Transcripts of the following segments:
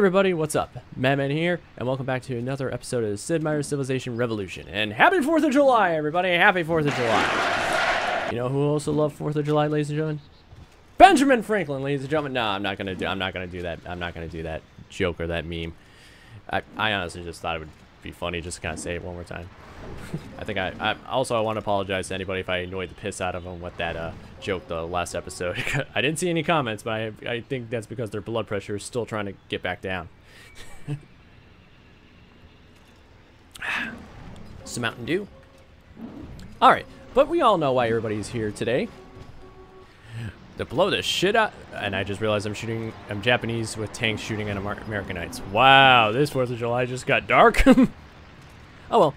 everybody, what's up? Madman here, and welcome back to another episode of Sid Meier's Civilization Revolution. And happy 4th of July, everybody! Happy 4th of July! You know who also loved 4th of July, ladies and gentlemen? Benjamin Franklin, ladies and gentlemen. No, I'm not gonna do. I'm not gonna do that. I'm not gonna do that joke or that meme. I, I honestly just thought it would be funny just to kind of say it one more time. I think I, I also I want to apologize to anybody if I annoyed the piss out of them with that uh, joke the last episode. I didn't see any comments, but I, I think that's because their blood pressure is still trying to get back down. Some Mountain Dew. All right, but we all know why everybody's here today. To blow the shit out, and I just realized I'm shooting, I'm Japanese with tanks shooting at Amer American Knights. Wow, this 4th of July just got dark. oh well.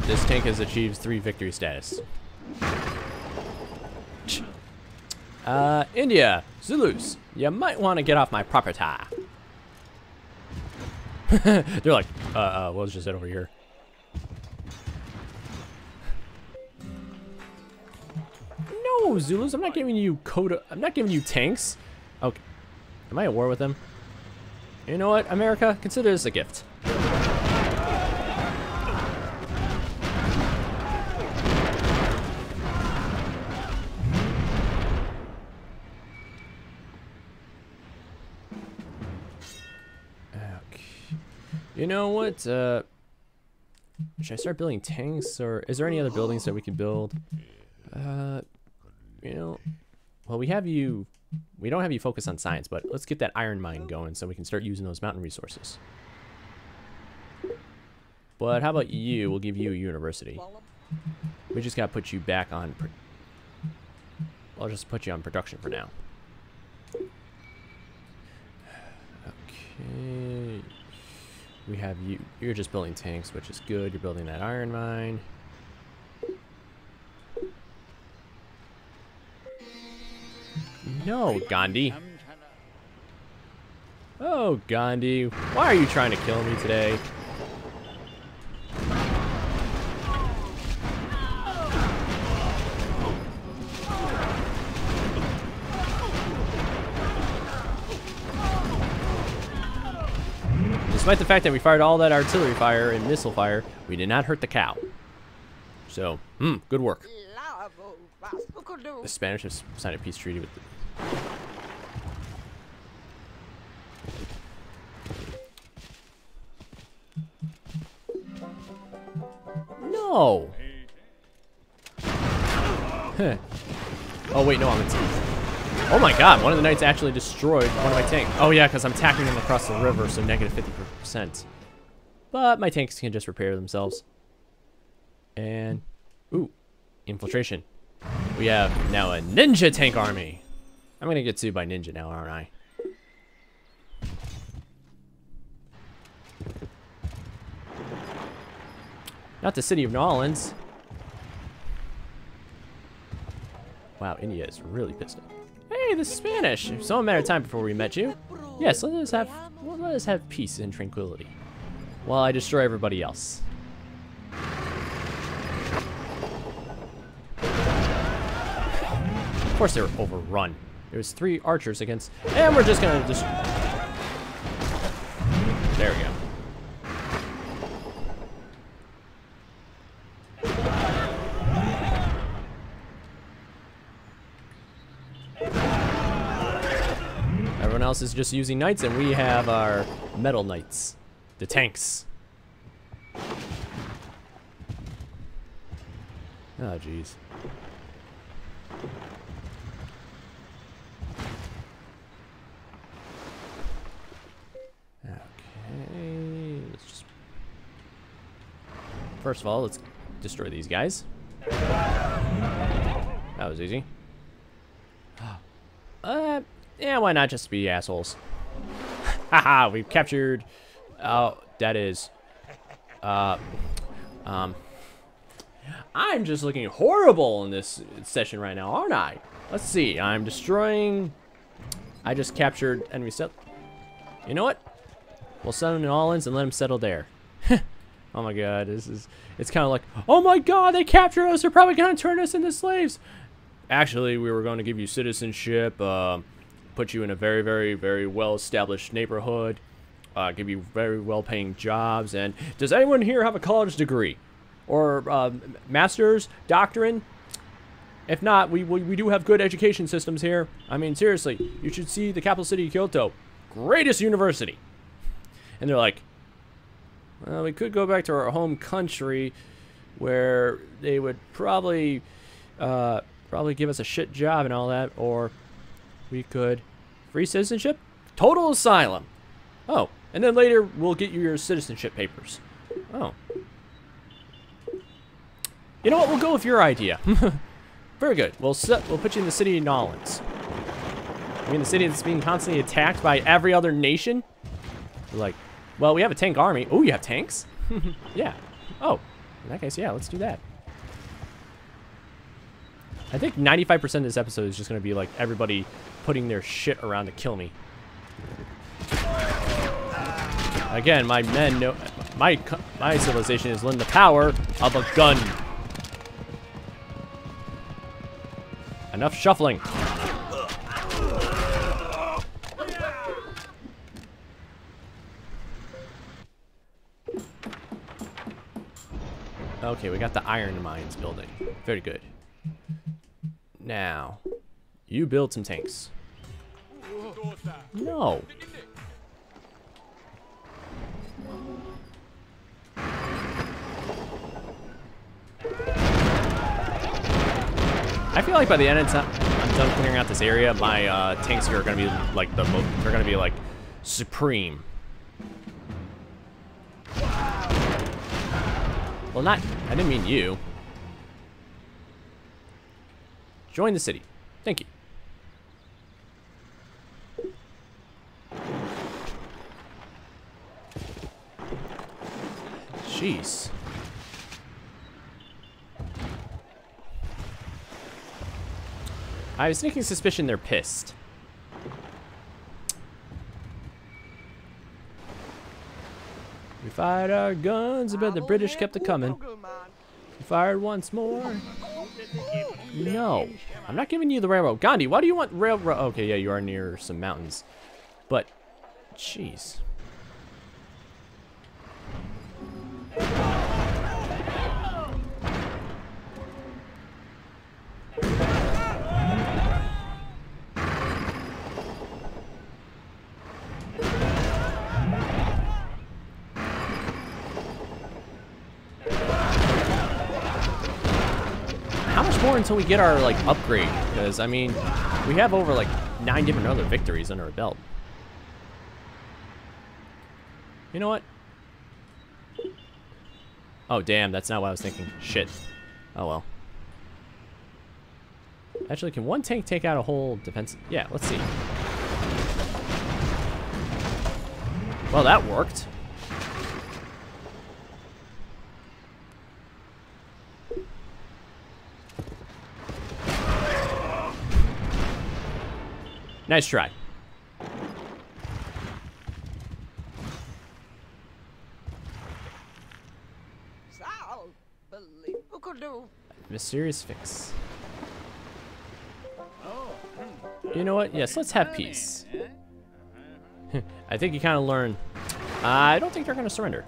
This tank has achieved three victory status. Uh, India, Zulus, you might want to get off my property. They're like, uh, uh, well, let's just head over here. No, Zulus, I'm not giving you Coda. I'm not giving you tanks. Okay. Am I at war with them? You know what, America? Consider this a gift. Okay. You know what? Uh, should I start building tanks, or is there any other buildings that we can build? Uh, you know, well, we have you. We don't have you focus on science, but let's get that iron mine going so we can start using those mountain resources. But how about you? We'll give you a university. We just gotta put you back on. I'll just put you on production for now. Okay. We have you. You're just building tanks, which is good. You're building that iron mine. No, Gandhi. Oh, Gandhi. Why are you trying to kill me today? Despite the fact that we fired all that artillery fire and missile fire, we did not hurt the cow. So, hmm, good work. The Spanish have signed a peace treaty with the... No! Huh. Oh wait, no, I'm in Oh my god, one of the knights actually destroyed one of my tanks. Oh yeah, because I'm attacking them across the river, so negative 50%. But my tanks can just repair themselves. And, ooh, infiltration. We have now a ninja tank army. I'm gonna get sued by ninja now, aren't I? Not the city of New Orleans. Wow, India is really pissed off. Hey, the Spanish. It's only a matter of time before we met you. Yes, let us have well, let us have peace and tranquility. While I destroy everybody else. Of course they were overrun. There was three archers against and we're just gonna just There we go. Everyone else is just using knights, and we have our metal knights, the tanks. Oh, jeez. Okay, let's just... First of all, let's destroy these guys. That was easy. Uh, yeah, why not just be assholes? Haha, we've captured... Oh, that is... Uh, um... I'm just looking horrible in this session right now, aren't I? Let's see, I'm destroying... I just captured enemy set. You know what? We'll send them to Allens and let them settle there. oh my god, this is... It's kind of like, oh my god, they captured us! They're probably going to turn us into slaves! actually, we were going to give you citizenship, uh, put you in a very, very, very well-established neighborhood, uh, give you very well-paying jobs, and does anyone here have a college degree? Or uh, master's, doctorate? If not, we, we, we do have good education systems here. I mean, seriously, you should see the capital city, of Kyoto. Greatest university. And they're like, well, we could go back to our home country where they would probably uh, probably give us a shit job and all that, or we could free citizenship, total asylum. Oh, and then later we'll get you your citizenship papers. Oh. You know what? We'll go with your idea. Very good. We'll set, we'll put you in the city of New Orleans. I mean, the city that's being constantly attacked by every other nation. Like, well, we have a tank army. Oh, you have tanks? yeah. Oh, in that case, yeah, let's do that. I think 95% of this episode is just going to be like everybody putting their shit around to kill me. Again, my men know my my civilization is learn the power of a gun. Enough shuffling. Okay, we got the iron mines building. Very good. Now, you build some tanks. No. I feel like by the end of time, I'm done clearing out this area, my uh, tanks are gonna be like the most, they're gonna be like supreme. Well, not, I didn't mean you. Join the city. Thank you. Jeez. I have a sneaking suspicion they're pissed. Fired our guns, but the British kept it coming. We fired once more. No. I'm not giving you the railroad. Gandhi, why do you want railroad? Okay, yeah, you are near some mountains. But, jeez. Until we get our, like, upgrade. Because, I mean, we have over, like, nine different other victories under our belt. You know what? Oh, damn, that's not what I was thinking. Shit. Oh, well. Actually, can one tank take out a whole defense? Yeah, let's see. Well, that worked. Nice try. Mysterious fix. You know what? Yes, let's have peace. I think you kind of learn. I don't think they're going to surrender.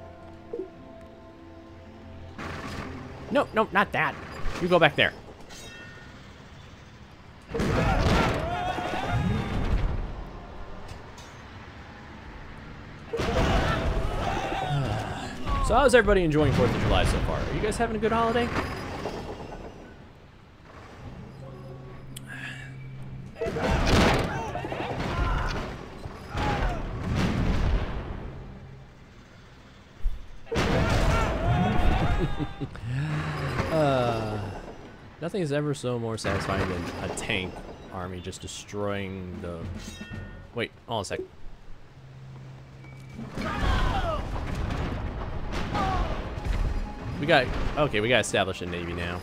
No, no, not that. You go back there. How's everybody enjoying 4th of July so far? Are you guys having a good holiday? uh, nothing is ever so more satisfying than a tank army just destroying the... Wait, hold on a sec. We got, okay, we got established a navy now.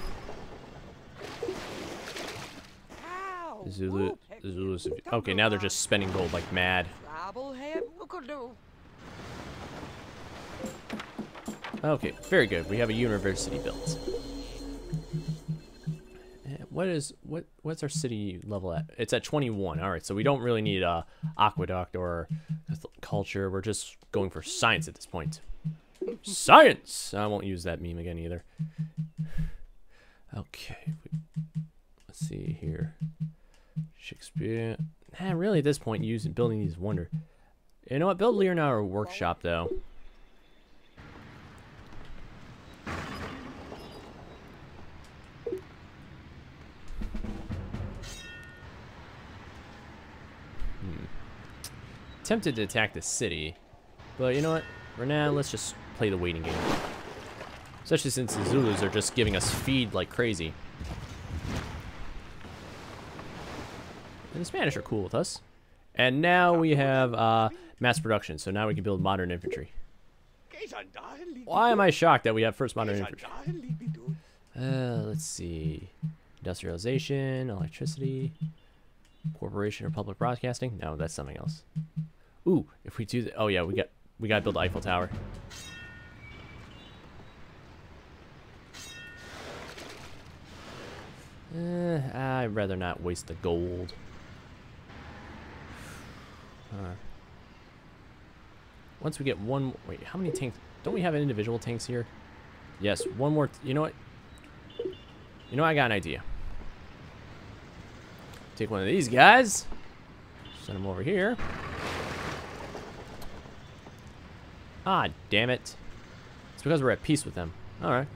Zulu, Zulu, okay, now they're just spending gold like mad. Okay, very good. We have a university built. Eh, what is what what's our city level at? It's at 21. All right, so we don't really need a aqueduct or culture. We're just going for science at this point. Science. I won't use that meme again either. Okay. Let's see here. Shakespeare. Nah, really at this point, using building these wonder. You know what? Build Leonardo workshop though. Hmm. Tempted to attack the city, but you know what? For now, let's just play the waiting game. Especially since the Zulus are just giving us feed like crazy. And the Spanish are cool with us. And now we have uh, mass production, so now we can build modern infantry. Why am I shocked that we have first modern infantry? Uh, let's see. Industrialization, electricity, corporation or public broadcasting. No, that's something else. Ooh, if we do, the, oh yeah, we got we got to build Eiffel Tower. Uh, I'd rather not waste the gold. Uh, once we get one, wait, how many tanks? Don't we have individual tanks here? Yes, one more. you know what? You know, I got an idea. Take one of these guys. Send them over here. Ah, damn it. It's because we're at peace with them. Alright.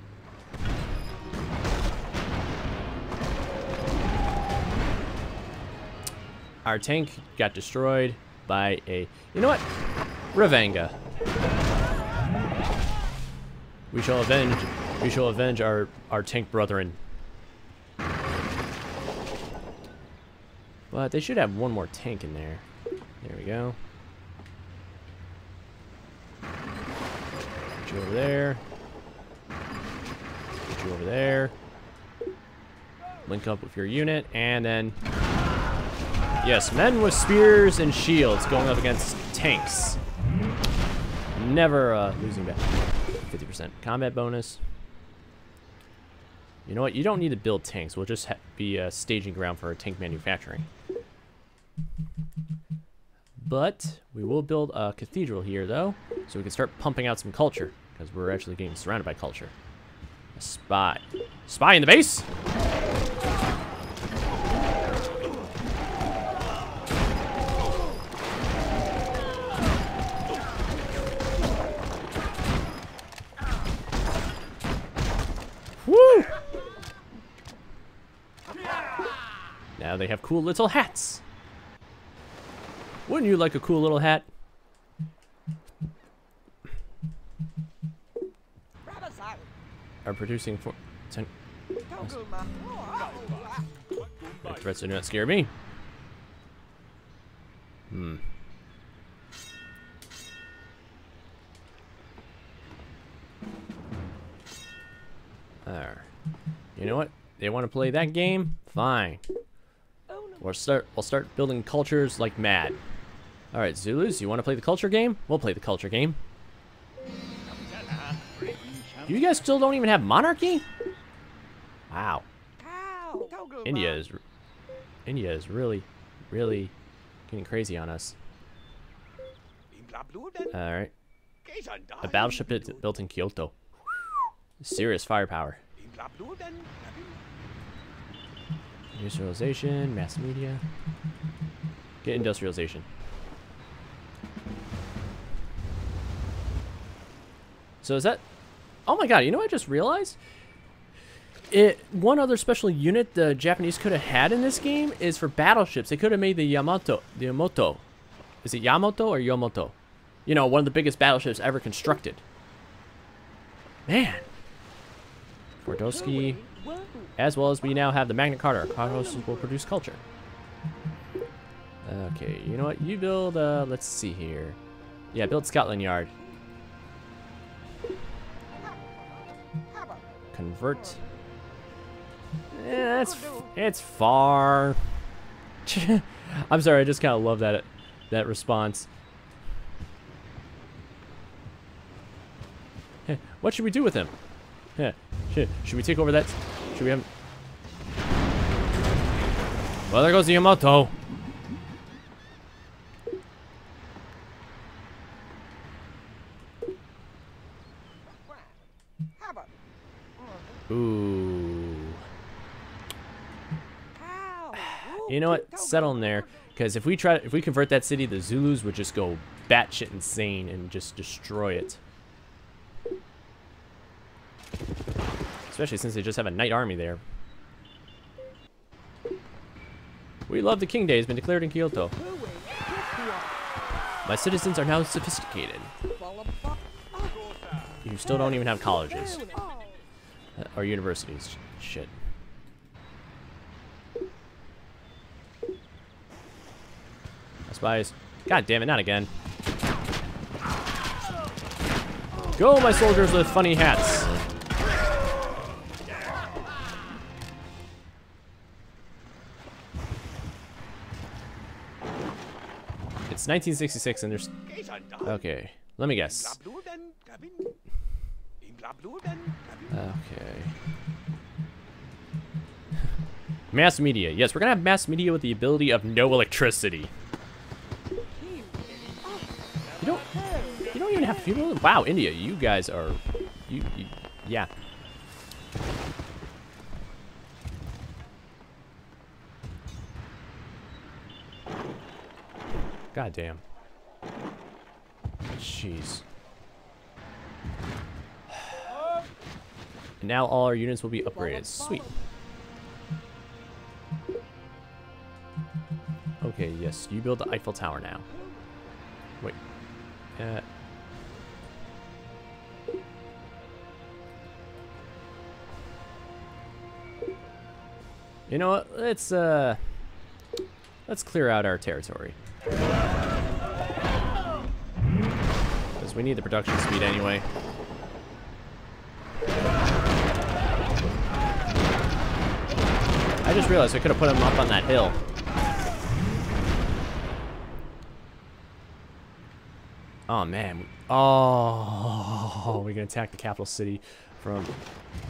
Our tank got destroyed by a... You know what? Ravanga. We shall avenge... We shall avenge our, our tank brethren. But they should have one more tank in there. There we go. Get you over there. Get you over there. Link up with your unit, and then Yes, men with spears and shields going up against tanks. Never uh, losing battle. 50% combat bonus. You know what? You don't need to build tanks. We'll just be a staging ground for tank manufacturing. But we will build a cathedral here, though, so we can start pumping out some culture, because we're actually getting surrounded by culture. A spy. Spy in the base! Have cool little hats. Wouldn't you like a cool little hat? Are producing for ten. threats do not scare me. Hmm. There. You know what? They want to play that game? Fine. We'll start we'll start building cultures like mad. Alright, Zulus, you want to play the culture game? We'll play the culture game. You guys still don't even have monarchy? Wow. India is India is really, really getting crazy on us. Alright. A battleship built in Kyoto. Serious firepower. Industrialization, mass media. Get industrialization. So is that... Oh my god, you know what I just realized? It One other special unit the Japanese could have had in this game is for battleships. They could have made the Yamato. The Yamato. Is it Yamato or Yamato? You know, one of the biggest battleships ever constructed. Man. Twardowski. As well as we now have the Magna Carta. Carlos will produce culture. Okay, you know what? You build, uh, let's see here. Yeah, build Scotland Yard. Convert. Yeah, that's, it's far. I'm sorry, I just kind of love that, that response. What should we do with him? Should we take over that should we have... Well, there goes the Yamato. Ooh. You know what? Settle in there, because if we try, if we convert that city, the Zulus would just go batshit insane and just destroy it. Especially since they just have a knight army there. We love the King Day has been declared in Kyoto. My citizens are now sophisticated. You still don't even have colleges. Uh, or universities. Shit. I Spies. God damn it, not again. Go, my soldiers with funny hats. It's 1966 and there's... Okay, let me guess. Okay. mass media. Yes, we're gonna have mass media with the ability of no electricity. You don't. You don't even have fuel. Wow, India, you guys are. You. you yeah. God damn. Jeez. And now all our units will be upgraded. Sweet. Okay, yes, you build the Eiffel Tower now. Wait. Uh, you know what? Let's uh let's clear out our territory. We need the production speed anyway. I just realized I could have put him up on that hill. Oh man. Oh, we're gonna attack the capital city from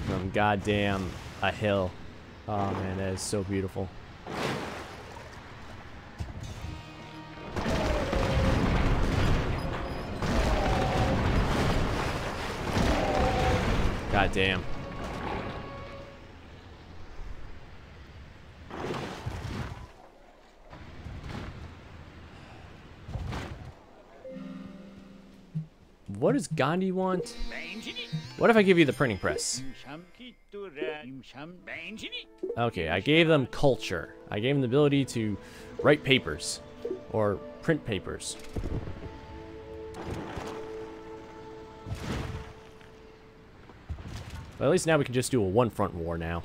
from goddamn a hill. Oh man, that is so beautiful. Damn. What does Gandhi want? What if I give you the printing press? Okay, I gave them culture. I gave them the ability to write papers. Or print papers. But at least now we can just do a one-front war now.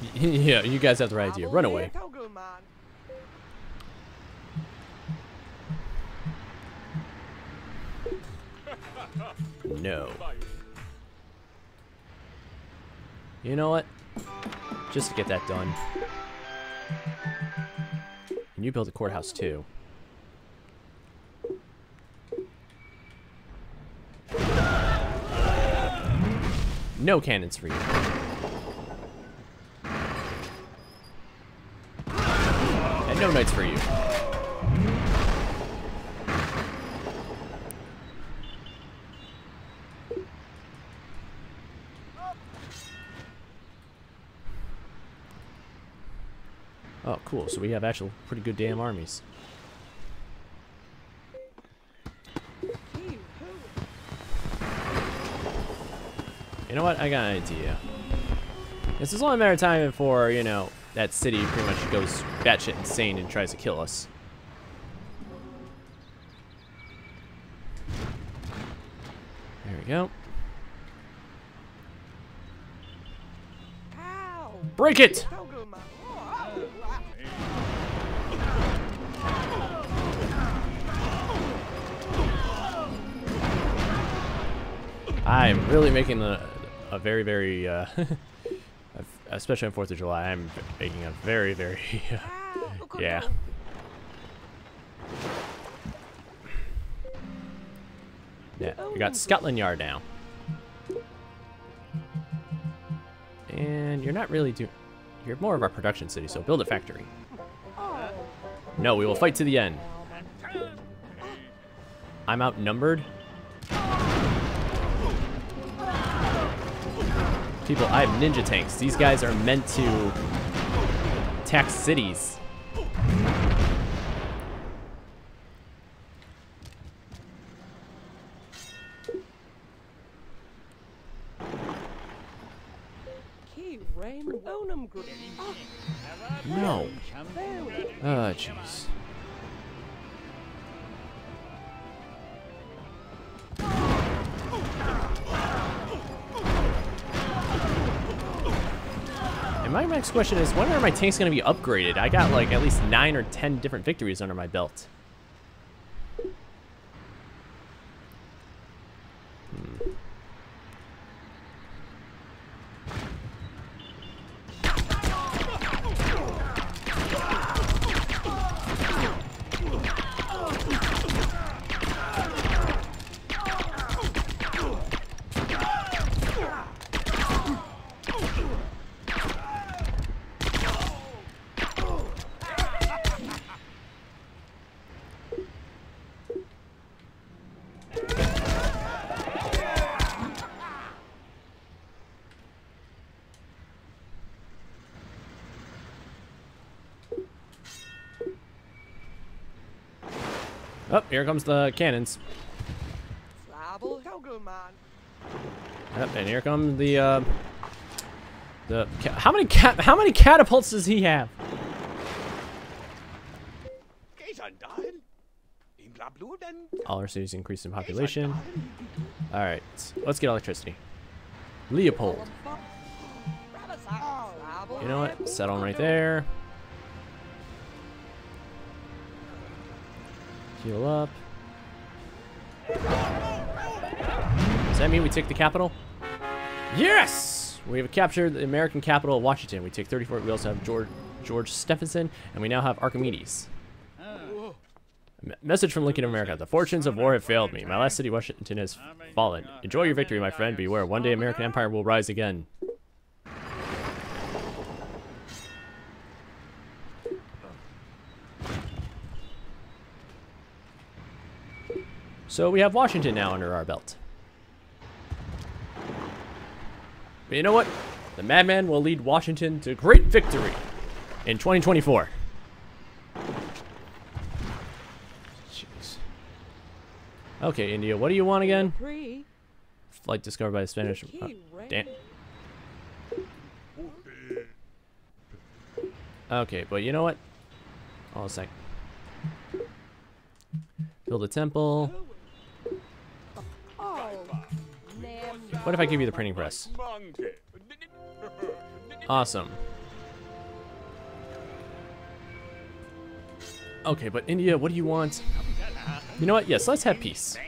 yeah, you guys have the right idea. Run away. No. You know what? Just to get that done. And you build a courthouse too. No cannons for you. And no knights for you. Oh, cool. So we have actual pretty good damn armies. You know what? I got an idea. This is only a matter of time before, you know, that city pretty much goes batshit insane and tries to kill us. There we go. Break it! I'm really making a, a very, very, uh, especially on Fourth of July, I'm making a very, very, yeah. Yeah, we got Scotland Yard now. And you're not really doing... You're more of our production city, so build a factory. No, we will fight to the end. I'm outnumbered. People, I have ninja tanks. These guys are meant to attack cities. No. Oh, jeez. And my next question is, when are my tanks going to be upgraded? I got like at least 9 or 10 different victories under my belt. Oh, here comes the cannons. Yep, and here come the uh, the how many cat how many catapults does he have? All our cities increase in population. All right, let's get electricity. Leopold. You know what? Settle right there. Heal up. Does that mean we take the capital? Yes! We have captured the American capital of Washington. We take 34. We also have George George Stephenson, and we now have Archimedes. message from Lincoln America. The fortunes of war have failed me. My last city, Washington, has fallen. Enjoy your victory, my friend. Beware, one day American empire will rise again. So we have Washington now under our belt. But you know what? The madman will lead Washington to great victory in 2024. Jeez. Okay, India, what do you want again? Flight discovered by the Spanish. Oh, uh, damn. Okay, but you know what? Hold a sec. Build a temple. What if I give you the printing press? Awesome. Okay, but India, what do you want? You know what? Yes, let's have peace.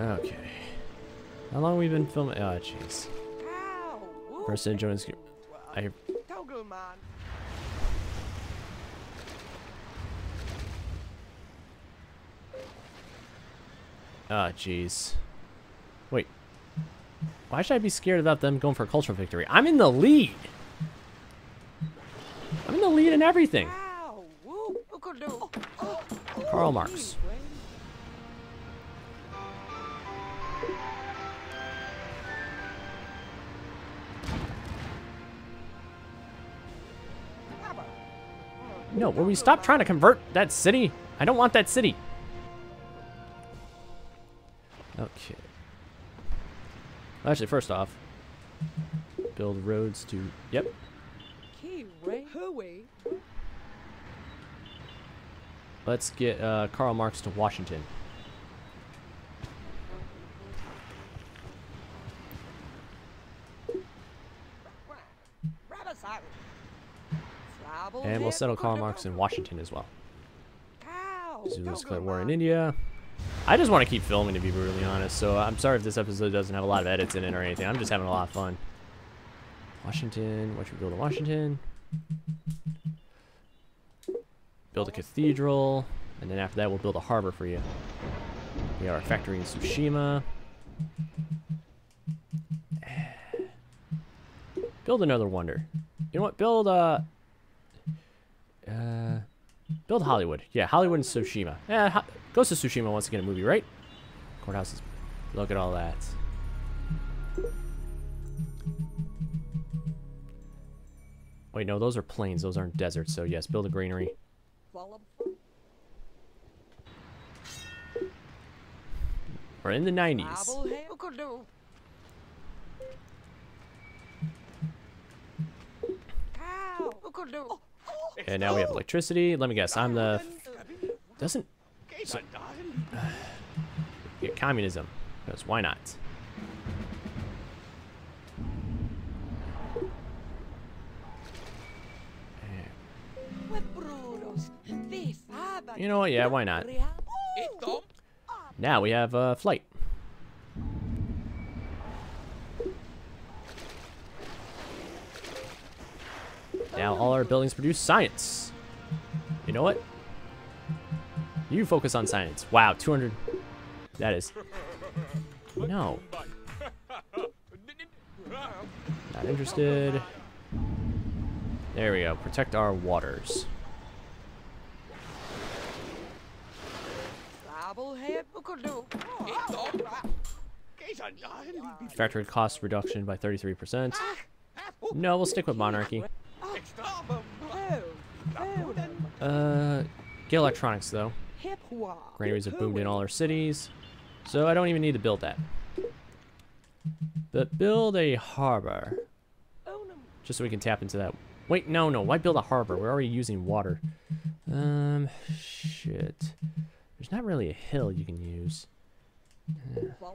Okay. How long have we been filming? Oh, jeez. President Jones. I oh, jeez. Wait. Why should I be scared about them going for a cultural victory? I'm in the lead. I'm in the lead in everything. Karl Marx. No, will we stop trying to convert that city? I don't want that city. Okay. Actually, first off, build roads to. Yep. Let's get uh, Karl Marx to Washington. And we'll settle Karl Marx in Washington as well. Zulus declare war in India. I just want to keep filming, to be brutally honest. So I'm sorry if this episode doesn't have a lot of edits in it or anything. I'm just having a lot of fun. Washington. What should we build in Washington? Build a cathedral. And then after that, we'll build a harbor for you. We got our factory in Tsushima. Build another wonder. You know what? Build, uh... Uh... Build Hollywood. Yeah, Hollywood and Tsushima. Yeah, Ghost of Tsushima wants to get a movie, right? Courthouses. Look at all that. Wait, no, those are plains. Those aren't deserts. So yes, build a greenery. We're in the 90s. And now we have electricity. Let me guess. I'm the... Doesn't... So, yeah, communism. Because why not? You know what? Yeah, why not? Now we have a uh, flight. Now all our buildings produce science. You know what? You focus on science. Wow, 200. That is. No. Not interested. There we go. Protect our waters. Factory cost reduction by 33%. No, we'll stick with monarchy. Uh, get electronics though. Granaries have boomed in all our cities, so I don't even need to build that. But build a harbor, just so we can tap into that. Wait, no, no. Why build a harbor? We're already using water. Um, shit. There's not really a hill you can use. Uh,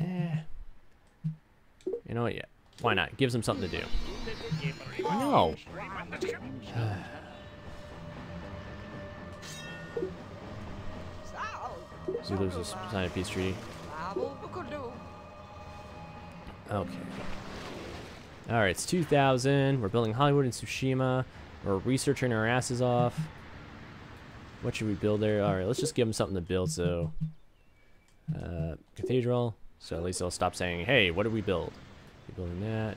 eh. You know what? Yeah. Why not? Gives them something to do. No. Zulu's a sign of peace treaty. Okay. Alright, it's 2000. We're building Hollywood and Tsushima. We're researching our asses off. What should we build there? Alright, let's just give them something to build. So, uh, cathedral. So at least they'll stop saying, hey, what did we build? We're building that.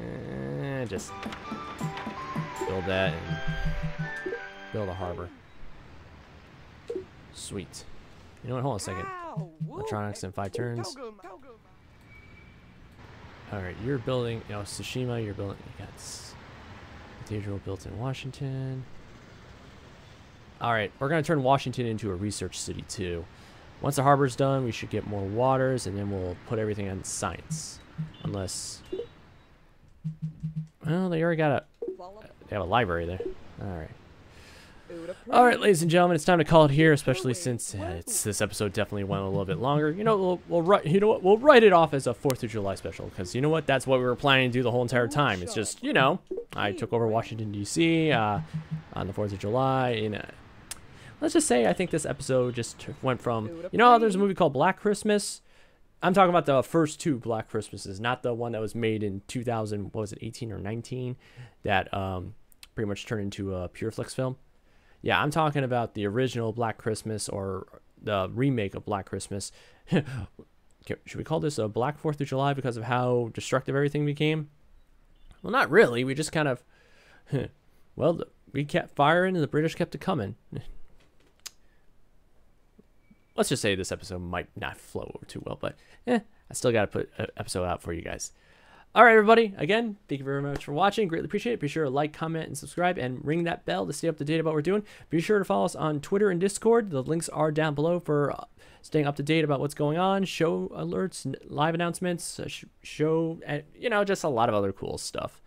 Eh, just build that and build a harbor. Sweet. You know what? Hold on a second. Electronics in five turns. Alright, you're building, you know, Tsushima, you're building, you got Cathedral built in Washington. Alright, we're going to turn Washington into a research city too. Once the harbor's done, we should get more waters, and then we'll put everything on science. Unless... Well, they already got a... They have a library there. Alright. Alright, ladies and gentlemen, it's time to call it here, especially since uh, it's this episode definitely went a little bit longer. You know, we'll, we'll write, you know what, we'll write it off as a 4th of July special, because you know what, that's what we were planning to do the whole entire time. It's just, you know, I took over Washington, D.C. Uh, on the 4th of July, you know. Let's just say I think this episode just went from, you know, there's a movie called Black Christmas, I'm talking about the first two Black Christmases, not the one that was made in 2000. What was it, 18 or 19? That um, pretty much turned into a Pureflix film. Yeah, I'm talking about the original Black Christmas or the remake of Black Christmas. Should we call this a Black Fourth of July because of how destructive everything became? Well, not really. We just kind of, well, we kept firing and the British kept it coming let's just say this episode might not flow over too well, but eh, I still got to put an episode out for you guys. All right, everybody. Again, thank you very much for watching. Greatly appreciate it. Be sure to like, comment, and subscribe, and ring that bell to stay up to date about what we're doing. Be sure to follow us on Twitter and Discord. The links are down below for uh, staying up to date about what's going on, show alerts, live announcements, uh, show, and you know, just a lot of other cool stuff.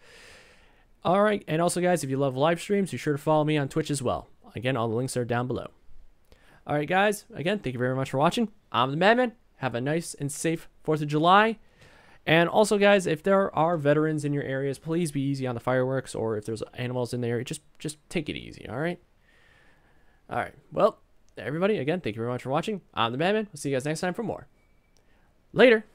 All right, and also, guys, if you love live streams, be sure to follow me on Twitch as well. Again, all the links are down below. All right, guys. Again, thank you very much for watching. I'm the Madman. Have a nice and safe 4th of July. And also, guys, if there are veterans in your areas, please be easy on the fireworks. Or if there's animals in there, just just take it easy, all right? All right. Well, everybody, again, thank you very much for watching. I'm the Madman. We'll see you guys next time for more. Later.